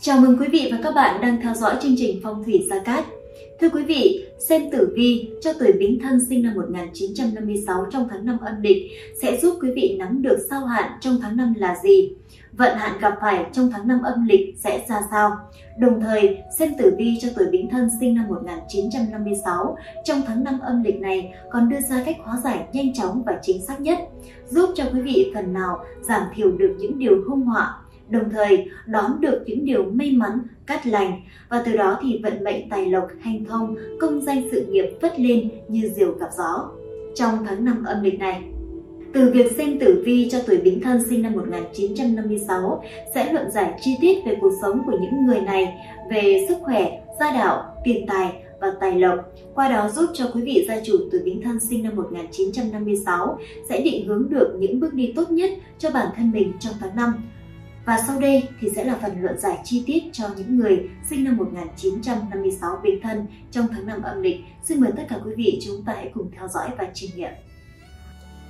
Chào mừng quý vị và các bạn đang theo dõi chương trình Phong thủy Gia Cát. Thưa quý vị, xem tử vi cho tuổi Bính Thân sinh năm 1956 trong tháng 5 âm lịch sẽ giúp quý vị nắm được sao hạn trong tháng 5 là gì, vận hạn gặp phải trong tháng 5 âm lịch sẽ ra sao. Đồng thời, xem tử vi cho tuổi Bính Thân sinh năm 1956 trong tháng 5 âm lịch này còn đưa ra cách hóa giải nhanh chóng và chính xác nhất, giúp cho quý vị phần nào giảm thiểu được những điều hung họa đồng thời đón được những điều may mắn, cát lành và từ đó thì vận mệnh tài lộc, hành thông, công danh sự nghiệp vất lên như diều gặp gió. Trong tháng năm âm lịch này, từ việc xem tử vi cho tuổi Bính Thân sinh năm 1956 sẽ luận giải chi tiết về cuộc sống của những người này, về sức khỏe, gia đạo, tiền tài và tài lộc. Qua đó giúp cho quý vị gia chủ tuổi Bính Thân sinh năm 1956 sẽ định hướng được những bước đi tốt nhất cho bản thân mình trong tháng năm và sau đây thì sẽ là phần luận giải chi tiết cho những người sinh năm 1956 Bính Thân trong tháng 5 âm lịch. Xin mời tất cả quý vị chúng ta hãy cùng theo dõi và trải nghiệm.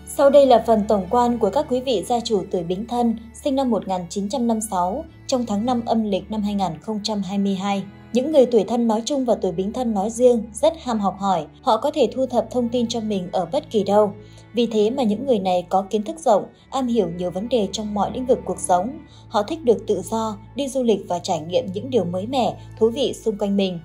Sau đây là phần tổng quan của các quý vị gia chủ tuổi Bính Thân sinh năm 1956 trong tháng 5 âm lịch năm 2022. Những người tuổi thân nói chung và tuổi bính thân nói riêng rất ham học hỏi, họ có thể thu thập thông tin cho mình ở bất kỳ đâu. Vì thế mà những người này có kiến thức rộng, am hiểu nhiều vấn đề trong mọi lĩnh vực cuộc sống. Họ thích được tự do, đi du lịch và trải nghiệm những điều mới mẻ, thú vị xung quanh mình.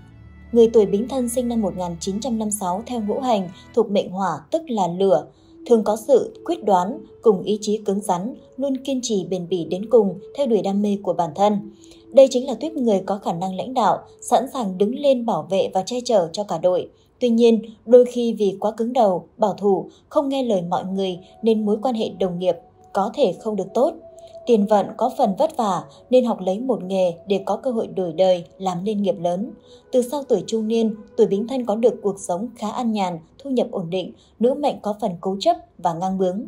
Người tuổi bính thân sinh năm 1956 theo ngũ hành thuộc mệnh hỏa tức là lửa, thường có sự quyết đoán cùng ý chí cứng rắn, luôn kiên trì bền bỉ đến cùng theo đuổi đam mê của bản thân. Đây chính là tuyếp người có khả năng lãnh đạo, sẵn sàng đứng lên bảo vệ và che chở cho cả đội. Tuy nhiên, đôi khi vì quá cứng đầu, bảo thủ, không nghe lời mọi người nên mối quan hệ đồng nghiệp có thể không được tốt. Tiền vận có phần vất vả nên học lấy một nghề để có cơ hội đổi đời, làm nên nghiệp lớn. Từ sau tuổi trung niên, tuổi bính thân có được cuộc sống khá an nhàn, thu nhập ổn định, nữ mệnh có phần cố chấp và ngang bướng.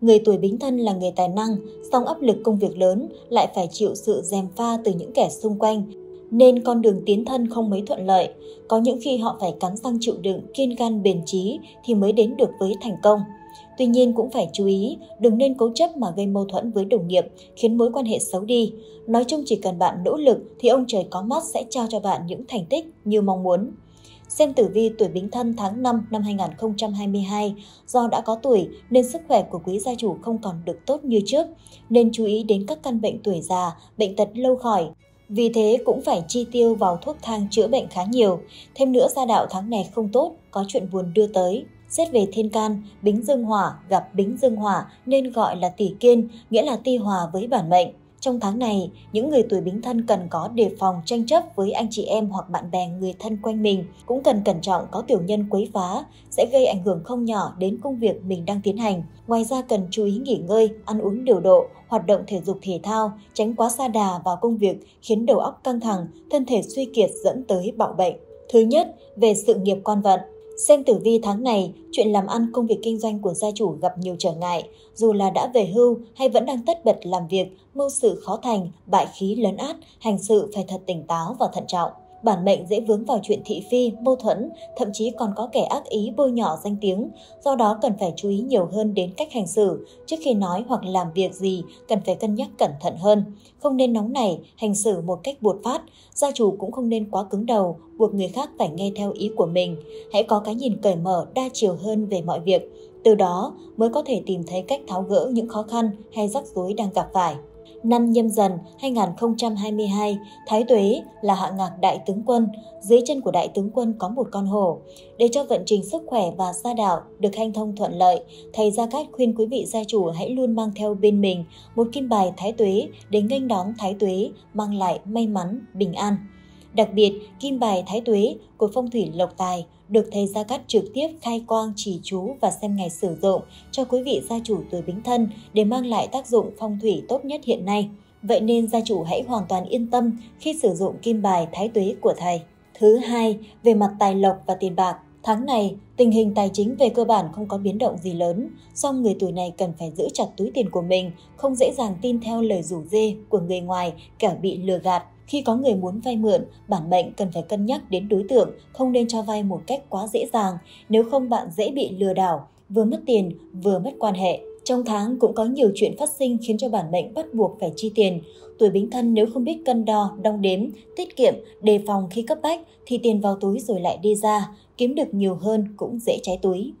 Người tuổi bính thân là người tài năng, song áp lực công việc lớn lại phải chịu sự dèm pha từ những kẻ xung quanh, nên con đường tiến thân không mấy thuận lợi. Có những khi họ phải cắn răng chịu đựng, kiên gan bền trí thì mới đến được với thành công. Tuy nhiên cũng phải chú ý, đừng nên cố chấp mà gây mâu thuẫn với đồng nghiệp, khiến mối quan hệ xấu đi. Nói chung chỉ cần bạn nỗ lực thì ông trời có mắt sẽ trao cho bạn những thành tích như mong muốn. Xem tử vi tuổi Bính Thân tháng 5 năm 2022, do đã có tuổi nên sức khỏe của quý gia chủ không còn được tốt như trước, nên chú ý đến các căn bệnh tuổi già, bệnh tật lâu khỏi. Vì thế cũng phải chi tiêu vào thuốc thang chữa bệnh khá nhiều. Thêm nữa gia đạo tháng này không tốt, có chuyện buồn đưa tới. Xét về thiên can, bính dương hỏa gặp bính dương hỏa nên gọi là tỷ kiên, nghĩa là ti hòa với bản mệnh. Trong tháng này, những người tuổi bính thân cần có đề phòng tranh chấp với anh chị em hoặc bạn bè người thân quanh mình, cũng cần cẩn trọng có tiểu nhân quấy phá, sẽ gây ảnh hưởng không nhỏ đến công việc mình đang tiến hành. Ngoài ra cần chú ý nghỉ ngơi, ăn uống điều độ, hoạt động thể dục thể thao, tránh quá xa đà vào công việc khiến đầu óc căng thẳng, thân thể suy kiệt dẫn tới bạo bệnh. Thứ nhất, về sự nghiệp quan vận. Xem tử vi tháng này, chuyện làm ăn công việc kinh doanh của gia chủ gặp nhiều trở ngại, dù là đã về hưu hay vẫn đang tất bật làm việc, mưu sự khó thành, bại khí lớn át, hành sự phải thật tỉnh táo và thận trọng bản mệnh dễ vướng vào chuyện thị phi, mâu thuẫn, thậm chí còn có kẻ ác ý bôi nhọ danh tiếng, do đó cần phải chú ý nhiều hơn đến cách hành xử, trước khi nói hoặc làm việc gì cần phải cân nhắc cẩn thận hơn, không nên nóng nảy, hành xử một cách buột phát, gia chủ cũng không nên quá cứng đầu, buộc người khác phải nghe theo ý của mình, hãy có cái nhìn cởi mở, đa chiều hơn về mọi việc, từ đó mới có thể tìm thấy cách tháo gỡ những khó khăn hay rắc rối đang gặp phải năm nhâm dần 2022, Thái Tuế là hạ ngạc đại tướng quân, dưới chân của đại tướng quân có một con hổ. Để cho vận trình sức khỏe và gia đạo được hanh thông thuận lợi, thầy Gia Cát khuyên quý vị gia chủ hãy luôn mang theo bên mình một kim bài Thái Tuế để nghênh đón Thái Tuế mang lại may mắn, bình an. Đặc biệt, kim bài Thái Tuế của phong thủy Lộc Tài được thầy Gia Cát trực tiếp khai quang chỉ chú và xem ngày sử dụng cho quý vị gia chủ tuổi bính thân để mang lại tác dụng phong thủy tốt nhất hiện nay. Vậy nên gia chủ hãy hoàn toàn yên tâm khi sử dụng kim bài Thái Tuế của thầy. Thứ hai, về mặt tài lộc và tiền bạc, Tháng này, tình hình tài chính về cơ bản không có biến động gì lớn, song người tuổi này cần phải giữ chặt túi tiền của mình, không dễ dàng tin theo lời rủ dê của người ngoài, kẻo bị lừa gạt. Khi có người muốn vay mượn, bản mệnh cần phải cân nhắc đến đối tượng, không nên cho vay một cách quá dễ dàng, nếu không bạn dễ bị lừa đảo, vừa mất tiền, vừa mất quan hệ. Trong tháng cũng có nhiều chuyện phát sinh khiến cho bản mệnh bắt buộc phải chi tiền. Tuổi bính thân nếu không biết cân đo, đong đếm, tiết kiệm, đề phòng khi cấp bách thì tiền vào túi rồi lại đi ra, kiếm được nhiều hơn cũng dễ cháy túi.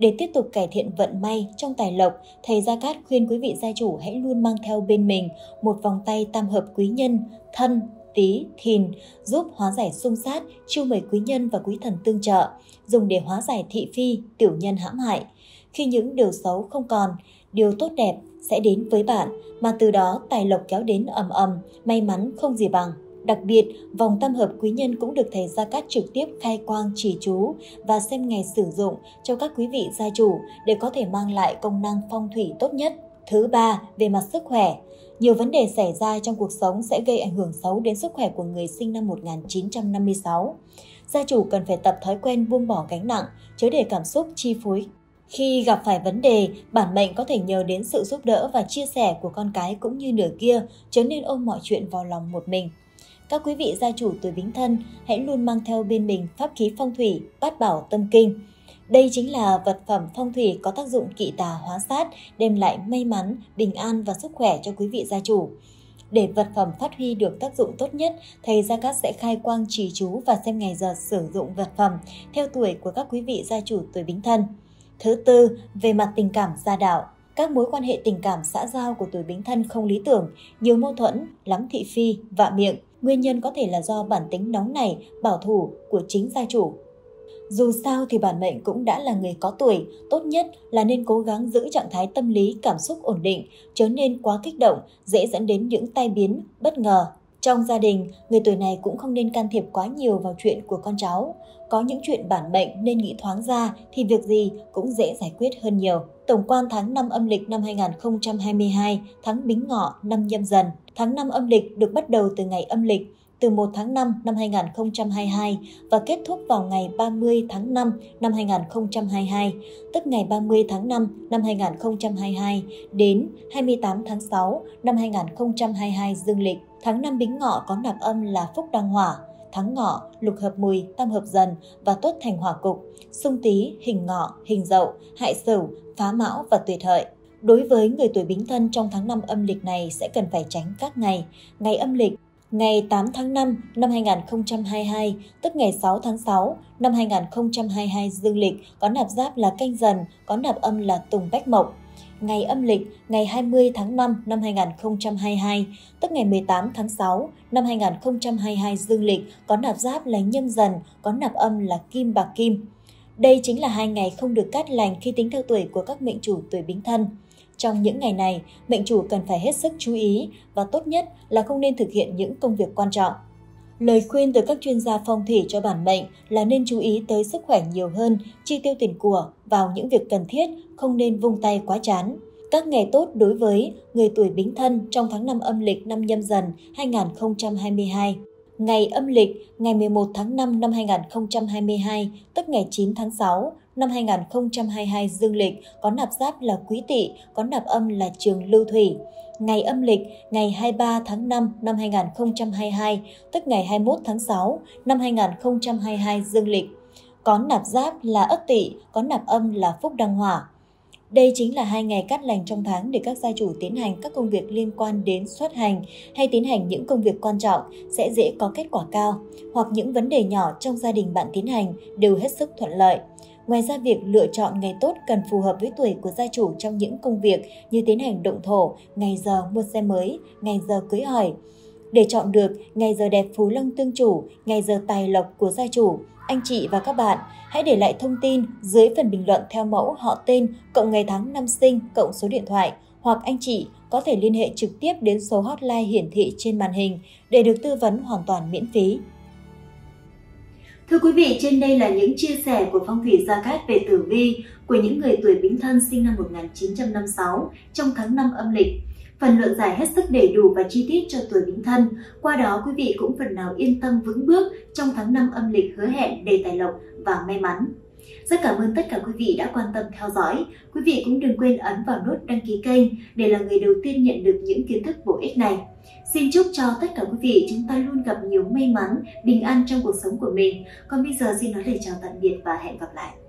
Để tiếp tục cải thiện vận may trong tài lộc, thầy Gia Cát khuyên quý vị gia chủ hãy luôn mang theo bên mình một vòng tay tam hợp quý nhân, thân, tí, thìn, giúp hóa giải xung sát, chiêu mời quý nhân và quý thần tương trợ, dùng để hóa giải thị phi, tiểu nhân hãm hại. Khi những điều xấu không còn, điều tốt đẹp sẽ đến với bạn, mà từ đó tài lộc kéo đến ầm ầm, may mắn không gì bằng. Đặc biệt, vòng tam hợp quý nhân cũng được thầy Gia Cát trực tiếp khai quang chỉ chú và xem ngày sử dụng cho các quý vị gia chủ để có thể mang lại công năng phong thủy tốt nhất. Thứ ba, về mặt sức khỏe. Nhiều vấn đề xảy ra trong cuộc sống sẽ gây ảnh hưởng xấu đến sức khỏe của người sinh năm 1956. Gia chủ cần phải tập thói quen buông bỏ gánh nặng, chớ để cảm xúc chi phối khi gặp phải vấn đề, bản mệnh có thể nhờ đến sự giúp đỡ và chia sẻ của con cái cũng như nửa kia, chớ nên ôm mọi chuyện vào lòng một mình. Các quý vị gia chủ tuổi bính thân hãy luôn mang theo bên mình pháp khí phong thủy, bát bảo tâm kinh. Đây chính là vật phẩm phong thủy có tác dụng kỵ tà hóa sát, đem lại may mắn, bình an và sức khỏe cho quý vị gia chủ. Để vật phẩm phát huy được tác dụng tốt nhất, thầy Gia Cát sẽ khai quang trì chú và xem ngày giờ sử dụng vật phẩm theo tuổi của các quý vị gia chủ tuổi bính thân. Thứ tư, về mặt tình cảm gia đạo, các mối quan hệ tình cảm xã giao của tuổi bính thân không lý tưởng, nhiều mâu thuẫn, lắm thị phi, vạ miệng. Nguyên nhân có thể là do bản tính nóng nảy, bảo thủ của chính gia chủ. Dù sao thì bản mệnh cũng đã là người có tuổi, tốt nhất là nên cố gắng giữ trạng thái tâm lý cảm xúc ổn định, chớ nên quá kích động, dễ dẫn đến những tai biến, bất ngờ, trong gia đình, người tuổi này cũng không nên can thiệp quá nhiều vào chuyện của con cháu. Có những chuyện bản mệnh nên nghĩ thoáng ra thì việc gì cũng dễ giải quyết hơn nhiều. Tổng quan tháng 5 âm lịch năm 2022, tháng Bính Ngọ năm Nhâm Dần. Tháng 5 âm lịch được bắt đầu từ ngày âm lịch từ 1 tháng 5 năm 2022 và kết thúc vào ngày 30 tháng 5 năm 2022, tức ngày 30 tháng 5 năm 2022 đến 28 tháng 6 năm 2022 dương lịch. Tháng năm Bính Ngọ có nạp âm là Phúc Đăng Hỏa, tháng Ngọ, Lục Hợp Mùi, Tam Hợp Dần và Tuất Thành Hỏa Cục, Xung Tý, Hình Ngọ, Hình Dậu, Hại Sửu, Phá Mão và Tuyệt Hợi. Đối với người tuổi Bính Thân trong tháng năm âm lịch này sẽ cần phải tránh các ngày, ngày âm lịch Ngày 8 tháng 5 năm 2022, tức ngày 6 tháng 6 năm 2022 dương lịch có nạp giáp là canh dần, có nạp âm là tùng bách mộc ngày âm lịch ngày 20 tháng 5 năm 2022, tức ngày 18 tháng 6 năm 2022 dương lịch có nạp giáp là nhâm dần, có nạp âm là kim bạc kim. Đây chính là hai ngày không được cát lành khi tính theo tuổi của các mệnh chủ tuổi bính thân. Trong những ngày này, mệnh chủ cần phải hết sức chú ý và tốt nhất là không nên thực hiện những công việc quan trọng. Lời khuyên từ các chuyên gia phong thủy cho bản mệnh là nên chú ý tới sức khỏe nhiều hơn, chi tiêu tiền của vào những việc cần thiết, không nên vung tay quá chán. Các ngày tốt đối với người tuổi bính thân trong tháng 5 âm lịch năm nhâm dần 2022. Ngày âm lịch ngày 11 tháng 5 năm 2022, tức ngày 9 tháng 6 năm 2022 dương lịch có nạp giáp là quý tỵ, có nạp âm là trường lưu thủy ngày âm lịch ngày 23 tháng 5 năm 2022, tức ngày 21 tháng 6 năm 2022 dương lịch. Có nạp giáp là ất tỵ, có nạp âm là phúc đăng hỏa. Đây chính là hai ngày cắt lành trong tháng để các gia chủ tiến hành các công việc liên quan đến xuất hành hay tiến hành những công việc quan trọng sẽ dễ có kết quả cao, hoặc những vấn đề nhỏ trong gia đình bạn tiến hành đều hết sức thuận lợi. Ngoài ra việc lựa chọn ngày tốt cần phù hợp với tuổi của gia chủ trong những công việc như tiến hành động thổ, ngày giờ mua xe mới, ngày giờ cưới hỏi. Để chọn được ngày giờ đẹp phú lông tương chủ, ngày giờ tài lộc của gia chủ, anh chị và các bạn hãy để lại thông tin dưới phần bình luận theo mẫu họ tên, cộng ngày tháng năm sinh, cộng số điện thoại hoặc anh chị có thể liên hệ trực tiếp đến số hotline hiển thị trên màn hình để được tư vấn hoàn toàn miễn phí. Thưa quý vị, trên đây là những chia sẻ của phong thủy Gia Cát về tử vi của những người tuổi Bính Thân sinh năm 1956 trong tháng 5 âm lịch. Phần luận giải hết sức đầy đủ và chi tiết cho tuổi Bính Thân. Qua đó quý vị cũng phần nào yên tâm vững bước trong tháng 5 âm lịch hứa hẹn đầy tài lộc và may mắn. Rất cảm ơn tất cả quý vị đã quan tâm theo dõi. Quý vị cũng đừng quên ấn vào nút đăng ký kênh để là người đầu tiên nhận được những kiến thức bổ ích này. Xin chúc cho tất cả quý vị chúng ta luôn gặp nhiều may mắn, bình an trong cuộc sống của mình. Còn bây giờ xin nói lời chào tạm biệt và hẹn gặp lại.